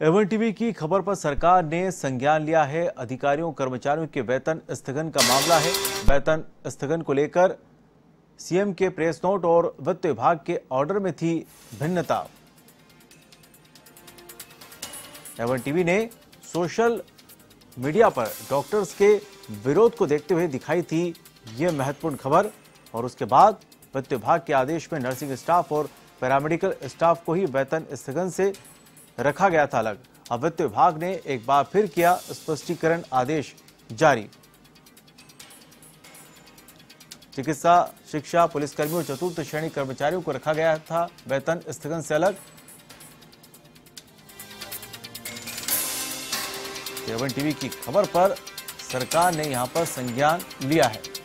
Avon TV की खबर पर सरकार ने संज्ञान लिया है। अधिकारियों, कर्मचारियों के वेतन स्थगन का मामला है। वेतन स्थगन को लेकर सीएम के प्रेस नोट और वित्त विभाग के ऑर्डर में थी भिन्नता। एवन टीवी ने सोशल मीडिया पर डॉक्टर्स के विरोध को देखते हुए दिखाई थी यह महत्वपूर्ण खबर और उसके बाद वित्त विभाग के आदेश में नर्सिंग स्टाफ और पैरामेडिकल स्टाफ को ही वेतन स्थगन से रखा गया था अलग। अब वित्त विभाग ने एक बार फिर किया स्पष्टीकरण आदेश जारी। चिकित्सा, शिक्षा, पुलिसकर्मियों, चतुर्थ श्रेणी कर्मचारियों को रखा गया था। वेतन स्थगन से अलग। टीवी की खबर पर सरकार ने यहाँ पर संज्ञान लिया है।